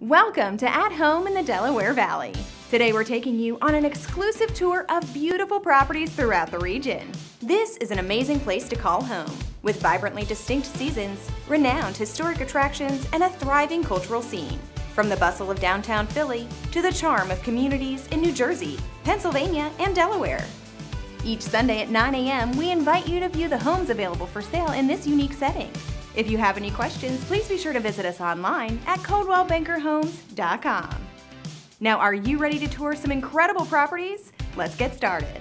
Welcome to At Home in the Delaware Valley. Today we're taking you on an exclusive tour of beautiful properties throughout the region. This is an amazing place to call home, with vibrantly distinct seasons, renowned historic attractions, and a thriving cultural scene. From the bustle of downtown Philly to the charm of communities in New Jersey, Pennsylvania, and Delaware. Each Sunday at 9 a.m., we invite you to view the homes available for sale in this unique setting. If you have any questions, please be sure to visit us online at coldwellbankerhomes.com. Now, are you ready to tour some incredible properties? Let's get started.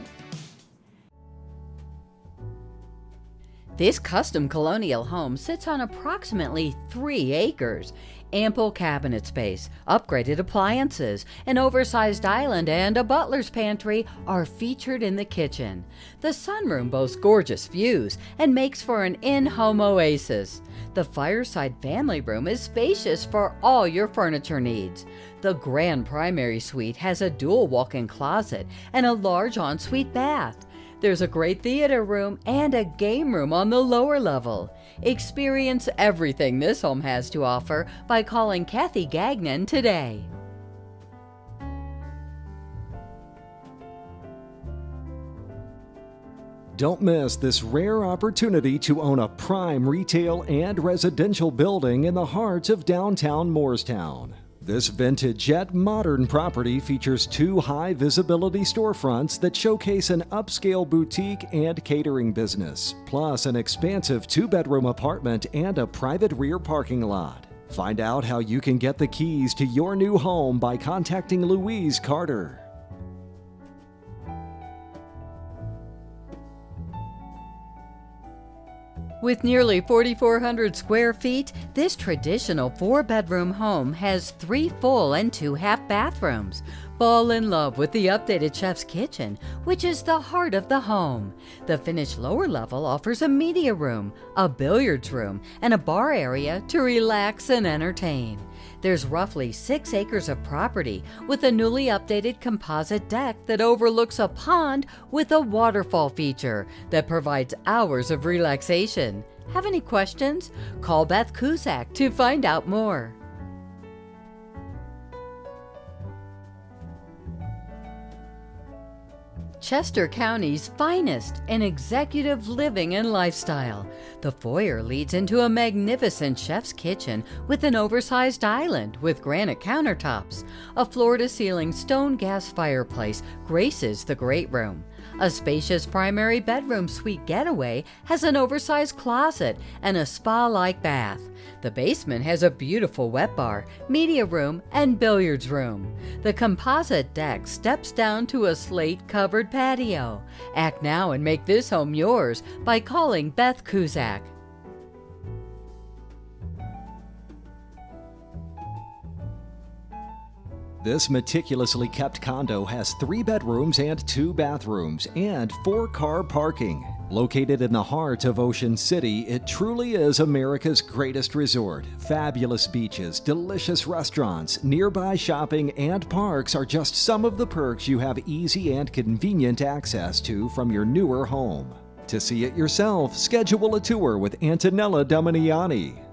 This custom colonial home sits on approximately three acres. Ample cabinet space, upgraded appliances, an oversized island, and a butler's pantry are featured in the kitchen. The sunroom boasts gorgeous views and makes for an in home oasis. The fireside family room is spacious for all your furniture needs. The grand primary suite has a dual walk in closet and a large ensuite bath. There's a great theater room and a game room on the lower level. Experience everything this home has to offer by calling Kathy Gagnon today. Don't miss this rare opportunity to own a prime retail and residential building in the heart of downtown Moorestown. This vintage yet modern property features two high visibility storefronts that showcase an upscale boutique and catering business, plus an expansive two bedroom apartment and a private rear parking lot. Find out how you can get the keys to your new home by contacting Louise Carter. With nearly 4,400 square feet, this traditional four bedroom home has three full and two half bathrooms. Fall in love with the updated chef's kitchen, which is the heart of the home. The finished lower level offers a media room, a billiards room, and a bar area to relax and entertain. There's roughly six acres of property with a newly updated composite deck that overlooks a pond with a waterfall feature that provides hours of relaxation. Have any questions? Call Beth Cusack to find out more. Chester County's finest in executive living and lifestyle. The foyer leads into a magnificent chef's kitchen with an oversized island with granite countertops. A floor to ceiling stone gas fireplace graces the great room. A spacious primary bedroom suite getaway has an oversized closet and a spa like bath. The basement has a beautiful wet bar, media room, and billiards room. The composite deck steps down to a slate covered patio. Act now and make this home yours by calling Beth Cusack. This meticulously kept condo has three bedrooms and two bathrooms and four car parking. Located in the heart of Ocean City, it truly is America's greatest resort. Fabulous beaches, delicious restaurants, nearby shopping, and parks are just some of the perks you have easy and convenient access to from your newer home. To see it yourself, schedule a tour with Antonella Dominiani.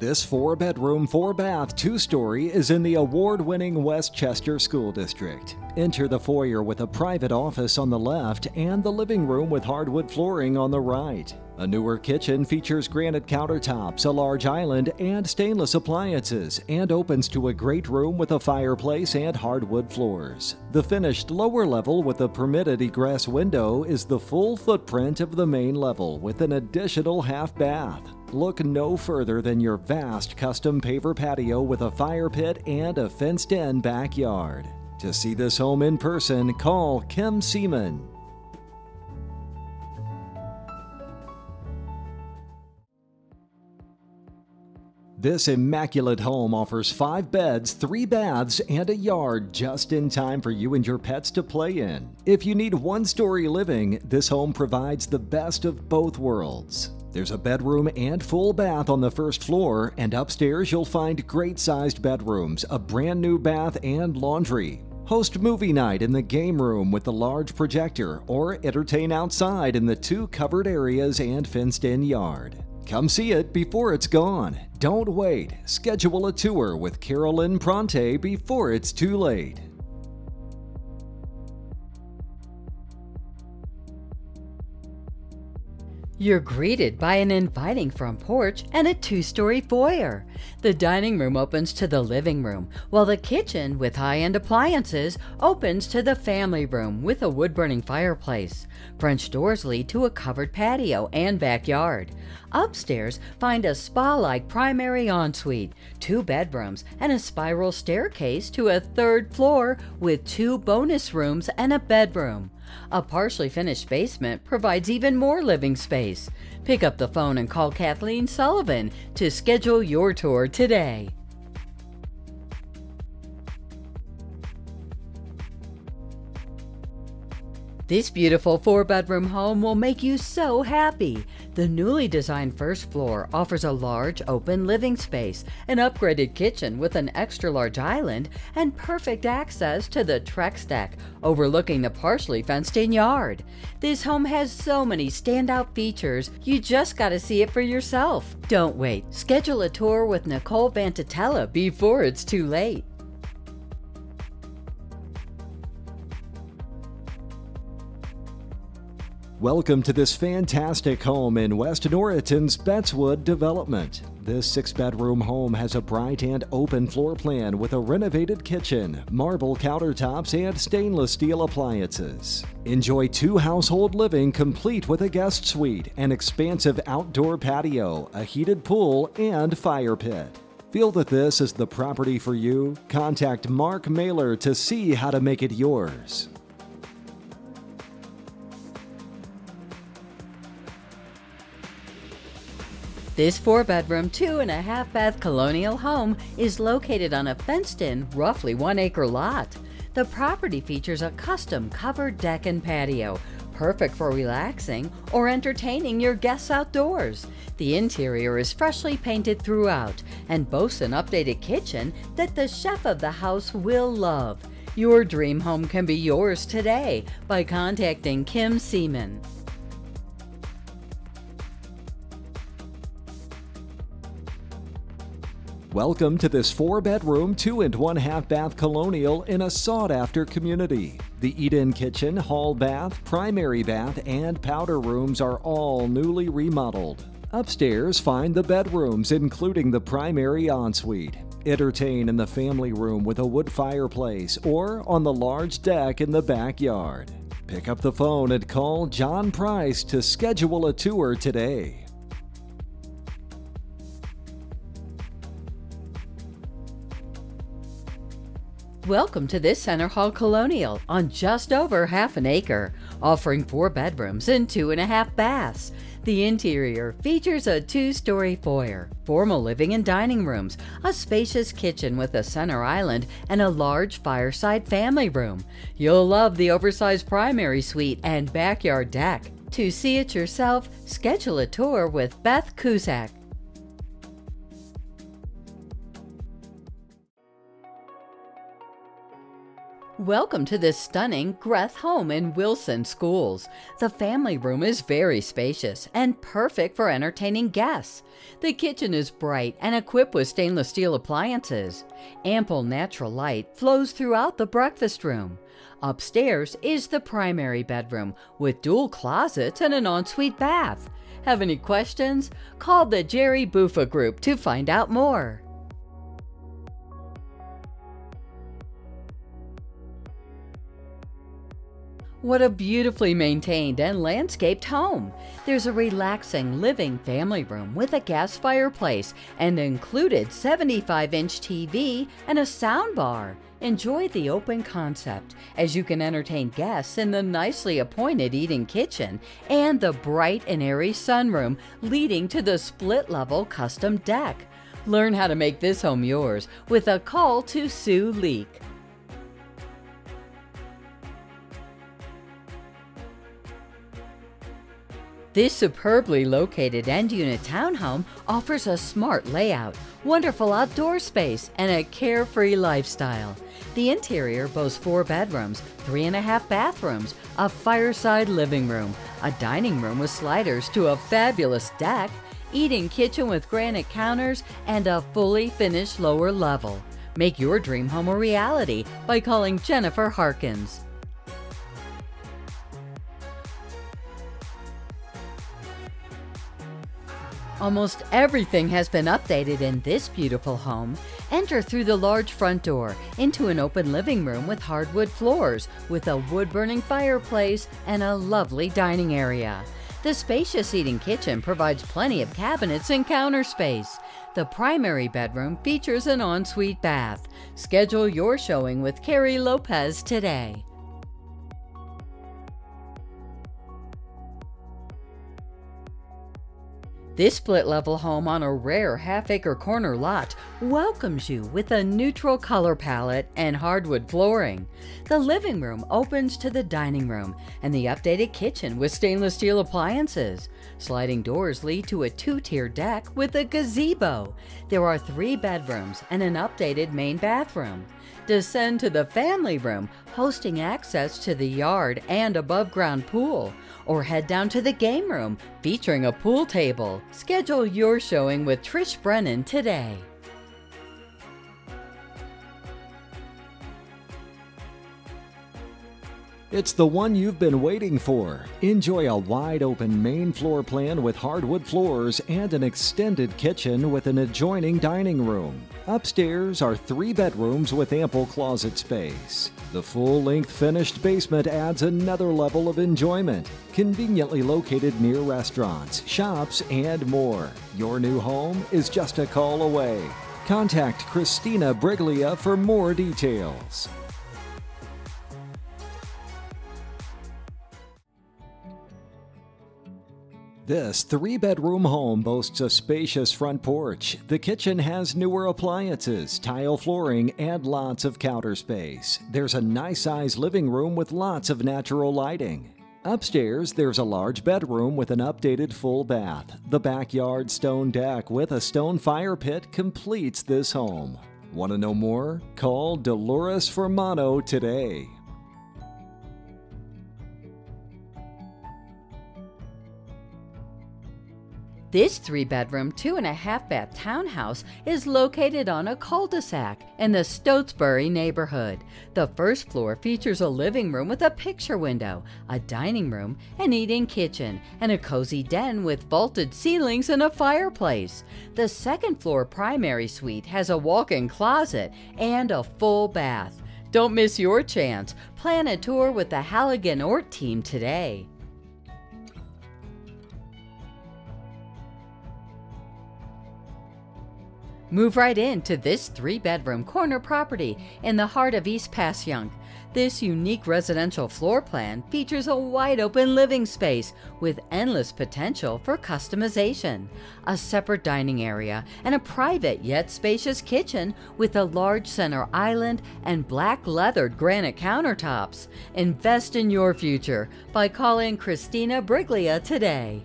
This four bedroom, four bath, two story is in the award winning West Chester School District. Enter the foyer with a private office on the left and the living room with hardwood flooring on the right. A newer kitchen features granite countertops, a large island, and stainless appliances, and opens to a great room with a fireplace and hardwood floors. The finished lower level with a permitted egress window is the full footprint of the main level with an additional half bath. Look no further than your vast custom paver patio with a fire pit and a fenced in backyard. To see this home in person, call Kim Seaman. This immaculate home offers five beds, three baths, and a yard just in time for you and your pets to play in. If you need one story living, this home provides the best of both worlds. There's a bedroom and full bath on the first floor, and upstairs you'll find great sized bedrooms, a brand new bath, and laundry. Host movie night in the game room with the large projector or entertain outside in the two covered areas and fenced in yard. Come see it before it's gone. Don't wait. Schedule a tour with Carolyn Pronte before it's too late. You're greeted by an inviting front porch and a two story foyer. The dining room opens to the living room, while the kitchen, with high end appliances, opens to the family room with a wood burning fireplace. French doors lead to a covered patio and backyard. Upstairs, find a spa like primary ensuite, two bedrooms, and a spiral staircase to a third floor with two bonus rooms and a bedroom. A partially finished basement provides even more living space. Pick up the phone and call Kathleen Sullivan to schedule your tour today. This beautiful four bedroom home will make you so happy. The newly designed first floor offers a large open living space, an upgraded kitchen with an extra large island, and perfect access to the Trex deck overlooking the partially fenced in yard. This home has so many standout features, you just gotta see it for yourself. Don't wait. Schedule a tour with Nicole Vantatella before it's too late. Welcome to this fantastic home in West Norriton's Bettswood development. This six bedroom home has a bright and open floor plan with a renovated kitchen, marble countertops, and stainless steel appliances. Enjoy two household living complete with a guest suite, an expansive outdoor patio, a heated pool, and fire pit. Feel that this is the property for you? Contact Mark Mailer to see how to make it yours. This four bedroom, two and a half bath colonial home is located on a fenced in, roughly one acre lot. The property features a custom covered deck and patio, perfect for relaxing or entertaining your guests outdoors. The interior is freshly painted throughout and boasts an updated kitchen that the chef of the house will love. Your dream home can be yours today by contacting Kim Seaman. Welcome to this four bedroom, two and one half bath colonial in a sought after community. The eat in kitchen, hall bath, primary bath, and powder rooms are all newly remodeled. Upstairs, find the bedrooms, including the primary ensuite. Entertain in the family room with a wood fireplace or on the large deck in the backyard. Pick up the phone and call John Price to schedule a tour today. Welcome to this Center Hall Colonial on just over half an acre, offering four bedrooms and two and a half baths. The interior features a two story foyer, formal living and dining rooms, a spacious kitchen with a center island, and a large fireside family room. You'll love the oversized primary suite and backyard deck. To see it yourself, schedule a tour with Beth Cusack. Welcome to this stunning Greth home in Wilson Schools. The family room is very spacious and perfect for entertaining guests. The kitchen is bright and equipped with stainless steel appliances. Ample natural light flows throughout the breakfast room. Upstairs is the primary bedroom with dual closets and an ensuite bath. Have any questions? Call the Jerry Buffa Group to find out more. What a beautifully maintained and landscaped home! There's a relaxing living family room with a gas fireplace and included 75 inch TV and a sound bar. Enjoy the open concept as you can entertain guests in the nicely appointed eating kitchen and the bright and airy sunroom leading to the split level custom deck. Learn how to make this home yours with a call to Sue Leek. This superbly located end unit townhome offers a smart layout, wonderful outdoor space, and a carefree lifestyle. The interior boasts four bedrooms, three and a half bathrooms, a fireside living room, a dining room with sliders to a fabulous deck, eating kitchen with granite counters, and a fully finished lower level. Make your dream home a reality by calling Jennifer Harkins. Almost everything has been updated in this beautiful home. Enter through the large front door into an open living room with hardwood floors, with a wood burning fireplace and a lovely dining area. The spacious eating kitchen provides plenty of cabinets and counter space. The primary bedroom features an ensuite bath. Schedule your showing with Carrie Lopez today. This split level home on a rare half acre corner lot welcomes you with a neutral color palette and hardwood flooring. The living room opens to the dining room and the updated kitchen with stainless steel appliances. Sliding doors lead to a two tier deck with a gazebo. There are three bedrooms and an updated main bathroom. Descend to the family room, hosting access to the yard and above ground pool or head down to the game room featuring a pool table. Schedule your showing with Trish Brennan today. It's the one you've been waiting for. Enjoy a wide open main floor plan with hardwood floors and an extended kitchen with an adjoining dining room. Upstairs are three bedrooms with ample closet space. The full length finished basement adds another level of enjoyment. Conveniently located near restaurants, shops, and more. Your new home is just a call away. Contact Christina Briglia for more details. This three bedroom home boasts a spacious front porch. The kitchen has newer appliances, tile flooring, and lots of counter space. There's a nice sized living room with lots of natural lighting. Upstairs, there's a large bedroom with an updated full bath. The backyard stone deck with a stone fire pit completes this home. Want to know more? Call Dolores Fermano today. This three bedroom, two and a half bath townhouse is located on a cul de sac in the Stotesbury neighborhood. The first floor features a living room with a picture window, a dining room, an eating kitchen, and a cozy den with vaulted ceilings and a fireplace. The second floor primary suite has a walk in closet and a full bath. Don't miss your chance. Plan a tour with the Halligan Ort team today. Move right in to this three bedroom corner property in the heart of East Passyunk. This unique residential floor plan features a wide open living space with endless potential for customization, a separate dining area, and a private yet spacious kitchen with a large center island and black leathered granite countertops. Invest in your future by calling Christina Briglia today.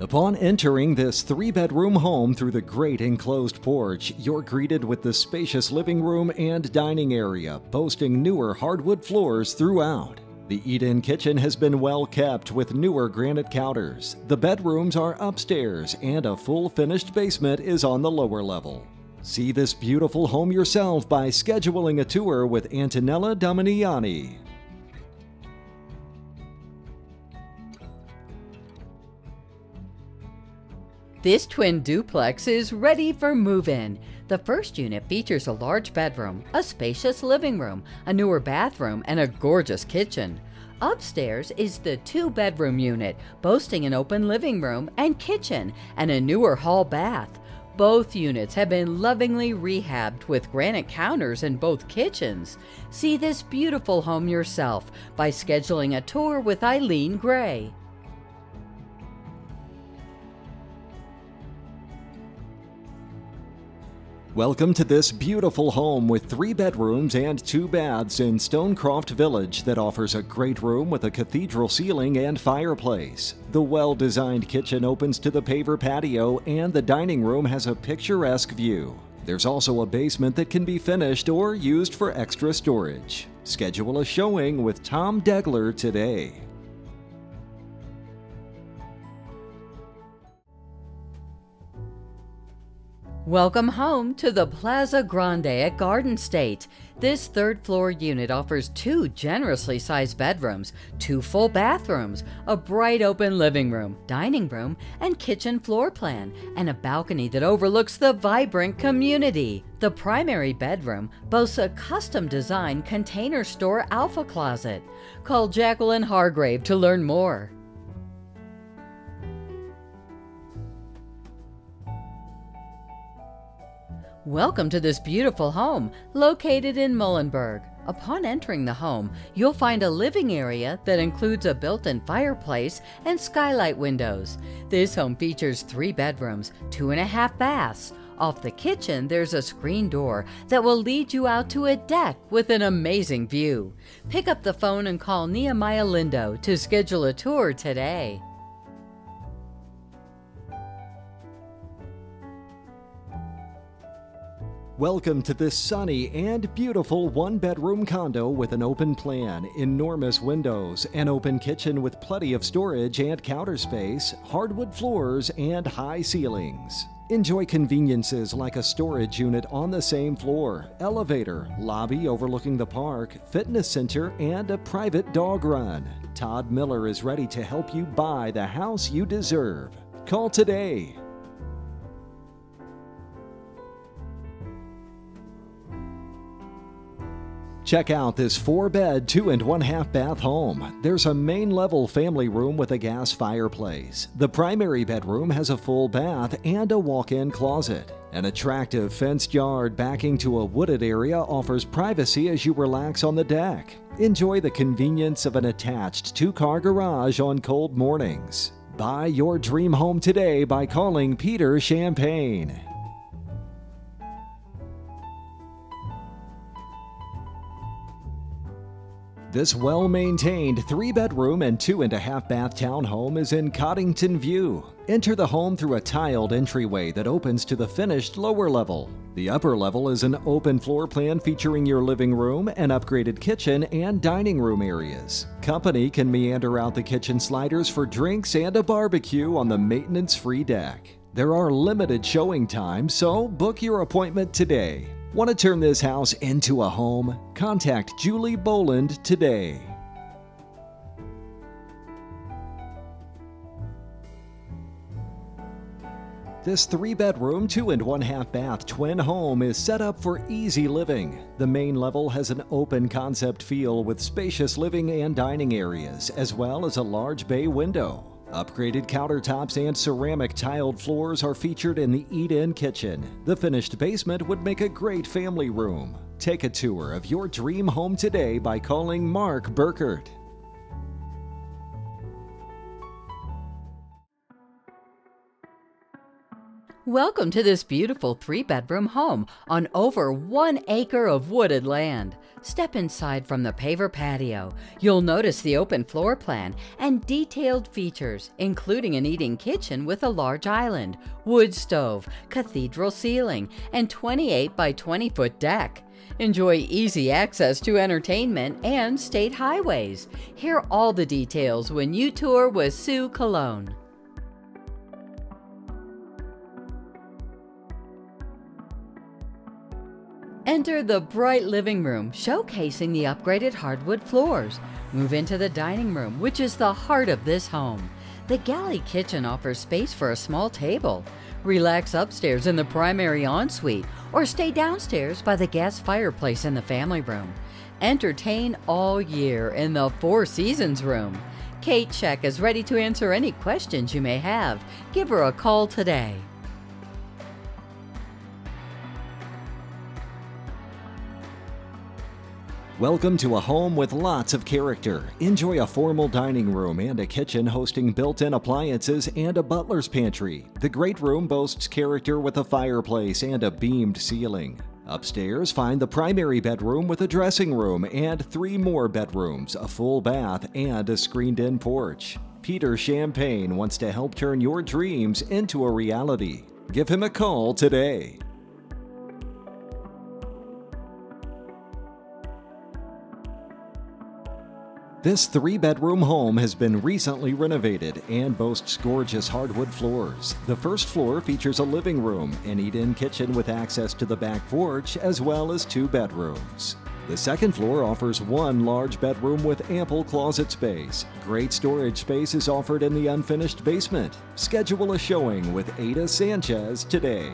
Upon entering this three bedroom home through the great enclosed porch, you're greeted with the spacious living room and dining area, boasting newer hardwood floors throughout. The eat in kitchen has been well kept with newer granite counters. The bedrooms are upstairs, and a full finished basement is on the lower level. See this beautiful home yourself by scheduling a tour with Antonella Dominiani. This twin duplex is ready for move in. The first unit features a large bedroom, a spacious living room, a newer bathroom, and a gorgeous kitchen. Upstairs is the two bedroom unit, boasting an open living room and kitchen and a newer hall bath. Both units have been lovingly rehabbed with granite counters in both kitchens. See this beautiful home yourself by scheduling a tour with Eileen Gray. Welcome to this beautiful home with three bedrooms and two baths in Stonecroft Village that offers a great room with a cathedral ceiling and fireplace. The well designed kitchen opens to the paver patio, and the dining room has a picturesque view. There's also a basement that can be finished or used for extra storage. Schedule a showing with Tom Degler today. Welcome home to the Plaza Grande at Garden State. This third floor unit offers two generously sized bedrooms, two full bathrooms, a bright open living room, dining room, and kitchen floor plan, and a balcony that overlooks the vibrant community. The primary bedroom boasts a custom designed container store Elfa closet. Call Jacqueline Hargrave to learn more. Welcome to this beautiful home located in Muhlenberg. Upon entering the home, you'll find a living area that includes a built-in fireplace and skylight windows. This home features three bedrooms, two and a half baths. Off the kitchen, there's a screen door that will lead you out to a deck with an amazing view. Pick up the phone and call Nehemiah Lindo to schedule a tour today. Welcome to this sunny and beautiful one bedroom condo with an open plan, enormous windows, an open kitchen with plenty of storage and counter space, hardwood floors, and high ceilings. Enjoy conveniences like a storage unit on the same floor, elevator, lobby overlooking the park, fitness center, and a private dog run. Todd Miller is ready to help you buy the house you deserve. Call today Check out this four bed, two and one half bath home. There's a main level family room with a gas fireplace. The primary bedroom has a full bath and a walk in closet. An attractive fenced yard backing to a wooded area offers privacy as you relax on the deck. Enjoy the convenience of an attached two car garage on cold mornings. Buy your dream home today by calling Peter Champagne. This well maintained three bedroom and two and a half bath townhome is in Coddington View. Enter the home through a tiled entryway that opens to the finished lower level. The upper level is an open floor plan featuring your living room, an upgraded kitchen, and dining room areas. Company can meander out the kitchen sliders for drinks and a barbecue on the maintenance free deck. There are limited showing times, so book your appointment today. Want to turn this house into a home? Contact Julie Boland today. This three bedroom, two and one half bath twin home is set up for easy living. The main level has an open concept feel with spacious living and dining areas, as well as a large bay window. Upgraded countertops and ceramic tiled floors are featured in the eat in kitchen. The finished basement would make a great family room. Take a tour of your dream home today by calling Mark Burkert. Welcome to this beautiful three bedroom home on over one acre of wooded land. Step inside from the paver patio. You'll notice the open floor plan and detailed features, including an eating kitchen with a large island, wood stove, cathedral ceiling, and 28 by 20 foot deck. Enjoy easy access to entertainment and state highways. Hear all the details when you tour with Sue Cologne. Enter the bright living room, showcasing the upgraded hardwood floors. Move into the dining room, which is the heart of this home. The galley kitchen offers space for a small table. Relax upstairs in the primary ensuite or stay downstairs by the gas fireplace in the family room. Entertain all year in the Four Seasons room. Kate Check is ready to answer any questions you may have. Give her a call today. Welcome to a home with lots of character. Enjoy a formal dining room and a kitchen hosting built in appliances and a butler's pantry. The great room boasts character with a fireplace and a beamed ceiling. Upstairs, find the primary bedroom with a dressing room and three more bedrooms, a full bath, and a screened in porch. Peter Champagne wants to help turn your dreams into a reality. Give him a call today. This three bedroom home has been recently renovated and boasts gorgeous hardwood floors. The first floor features a living room, an eat in kitchen with access to the back porch, as well as two bedrooms. The second floor offers one large bedroom with ample closet space. Great storage space is offered in the unfinished basement. Schedule a showing with Ada Sanchez today.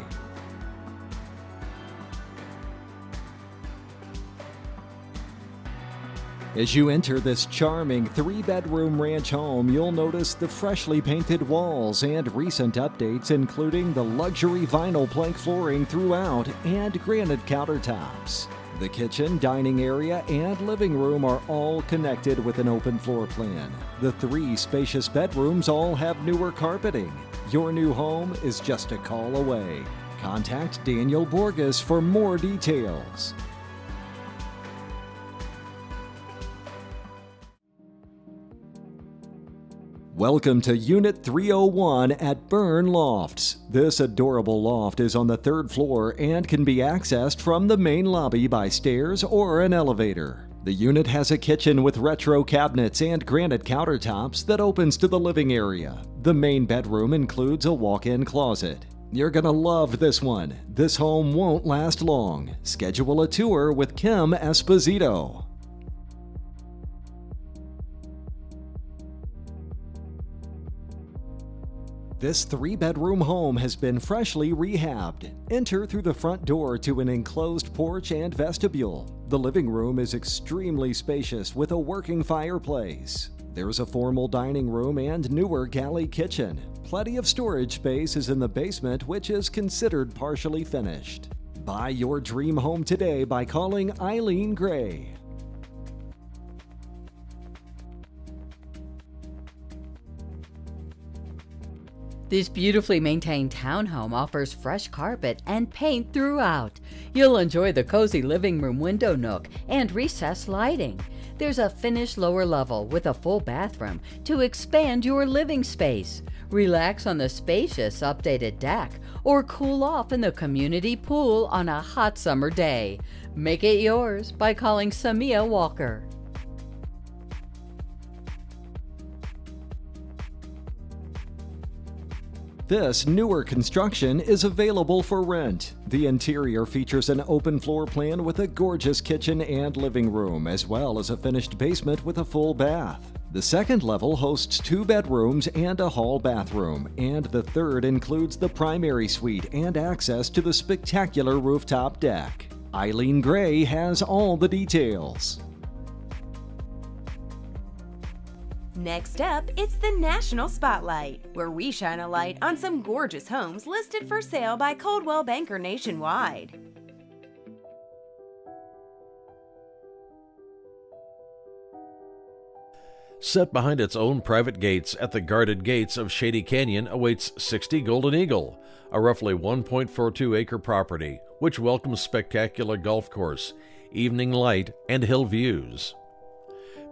As you enter this charming three bedroom ranch home, you'll notice the freshly painted walls and recent updates, including the luxury vinyl plank flooring throughout and granite countertops. The kitchen, dining area, and living room are all connected with an open floor plan. The three spacious bedrooms all have newer carpeting. Your new home is just a call away. Contact Daniel Borges for more details. Welcome to Unit 301 at Burn Lofts. This adorable loft is on the third floor and can be accessed from the main lobby by stairs or an elevator. The unit has a kitchen with retro cabinets and granite countertops that opens to the living area. The main bedroom includes a walk in closet. You're gonna love this one. This home won't last long. Schedule a tour with Kim Esposito. This three bedroom home has been freshly rehabbed. Enter through the front door to an enclosed porch and vestibule. The living room is extremely spacious with a working fireplace. There's a formal dining room and newer galley kitchen. Plenty of storage space is in the basement, which is considered partially finished. Buy your dream home today by calling Eileen Gray This beautifully maintained townhome offers fresh carpet and paint throughout. You'll enjoy the cozy living room window nook and recessed lighting. There's a finished lower level with a full bathroom to expand your living space. Relax on the spacious updated deck or cool off in the community pool on a hot summer day. Make it yours by calling Samia Walker. This newer construction is available for rent. The interior features an open floor plan with a gorgeous kitchen and living room, as well as a finished basement with a full bath. The second level hosts two bedrooms and a hall bathroom, and the third includes the primary suite and access to the spectacular rooftop deck. Eileen Gray has all the details. Next up, it's the National Spotlight, where we shine a light on some gorgeous homes listed for sale by Coldwell Banker nationwide. Set behind its own private gates at the guarded gates of Shady Canyon awaits 60 Golden Eagle, a roughly 1.42 acre property which welcomes spectacular golf course, evening light, and hill views.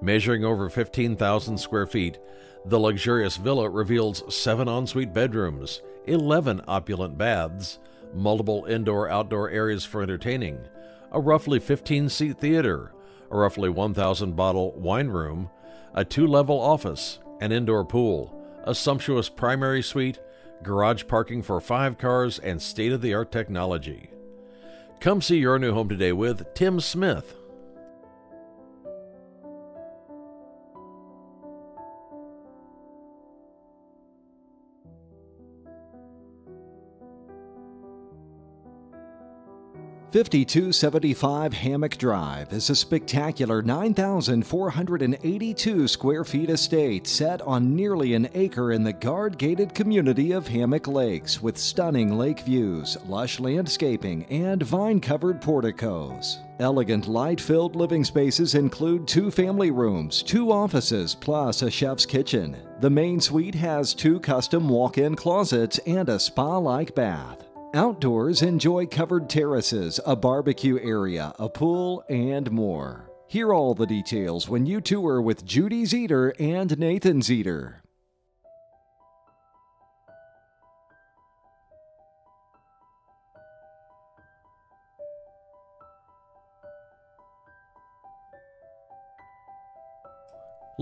Measuring over 15,000 square feet, the luxurious villa reveals seven ensuite bedrooms, 11 opulent baths, multiple indoor outdoor areas for entertaining, a roughly 15 seat theater, a roughly 1,000 bottle wine room, a two level office, an indoor pool, a sumptuous primary suite, garage parking for five cars, and state of the art technology. Come see your new home today with Tim Smith. 5275 Hammock Drive is a spectacular 9,482 square feet estate set on nearly an acre in the guard gated community of Hammock Lakes with stunning lake views, lush landscaping, and vine covered porticos. Elegant light filled living spaces include two family rooms, two offices, plus a chef's kitchen. The main suite has two custom walk in closets and a spa like bath. Outdoors, enjoy covered terraces, a barbecue area, a pool, and more. Hear all the details when you tour with Judy Zeter and Nathan Zeter.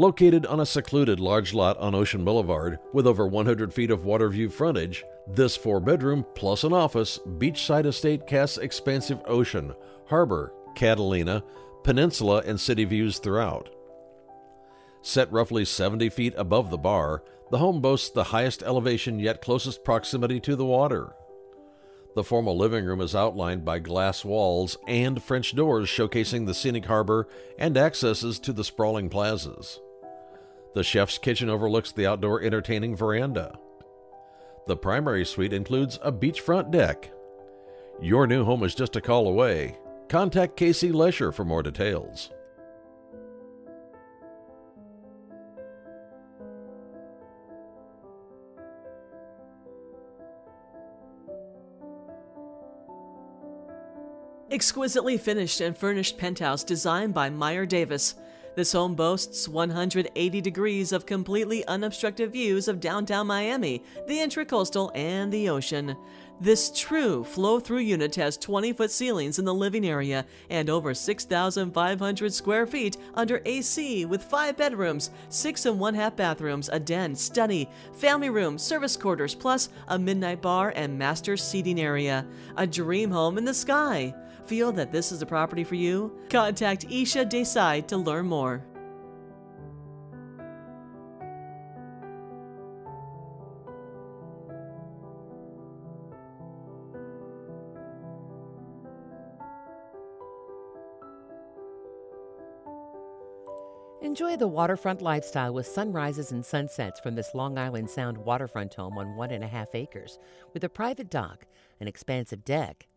Located on a secluded large lot on Ocean Boulevard with over 100 feet of water view frontage, this four bedroom plus an office beachside estate casts expansive ocean, harbor, Catalina, peninsula, and city views throughout. Set roughly 70 feet above the bar, the home boasts the highest elevation yet closest proximity to the water. The formal living room is outlined by glass walls and French doors showcasing the scenic harbor and accesses to the sprawling plazas. The chef's kitchen overlooks the outdoor entertaining veranda. The primary suite includes a beachfront deck. Your new home is just a call away. Contact Casey Lesher for more details. Exquisitely finished and furnished penthouse designed by Meyer Davis. This home boasts 180 degrees of completely unobstructed views of downtown Miami, the intracoastal, and the ocean. This true flow through unit has 20 foot ceilings in the living area and over 6,500 square feet under AC with five bedrooms, six and one half bathrooms, a den, study, family room, service quarters, plus a midnight bar and master seating area. A dream home in the sky. Feel that this is a property for you? Contact Isha Desai to learn more. Enjoy the waterfront lifestyle with sunrises and sunsets from this Long Island Sound waterfront home on one and a half acres with a private dock, an expansive deck,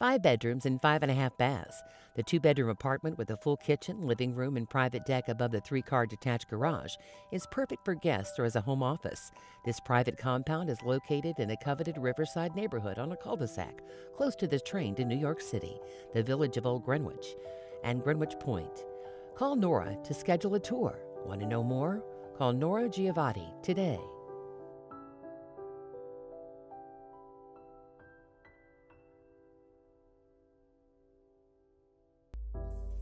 five bedrooms and five and a half baths. The two bedroom apartment with a full kitchen, living room, and private deck above the three car detached garage is perfect for guests or as a home office. This private compound is located in a coveted Riverside neighborhood on a cul de sac close to the train to New York City, the village of Old Greenwich, and Greenwich Point. Call Nora to schedule a tour. Want to know more? Call Nora Giovati today.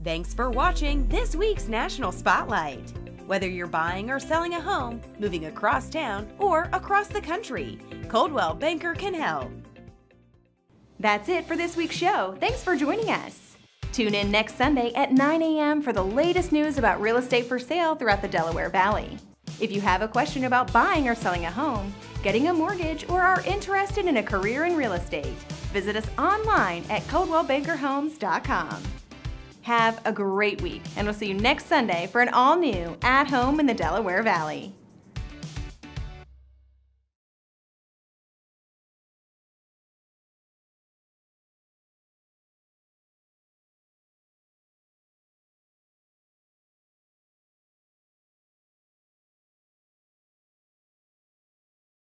Thanks for watching this week's National Spotlight. Whether you're buying or selling a home, moving across town, or across the country, Coldwell Banker can help. That's it for this week's show. Thanks for joining us. Tune in next Sunday at 9 a.m. for the latest news about real estate for sale throughout the Delaware Valley. If you have a question about buying or selling a home, getting a mortgage, or are interested in a career in real estate, visit us online at coldwellbankerhomes.com. Have a great week, and we'll see you next Sunday for an all new At Home in the Delaware Valley.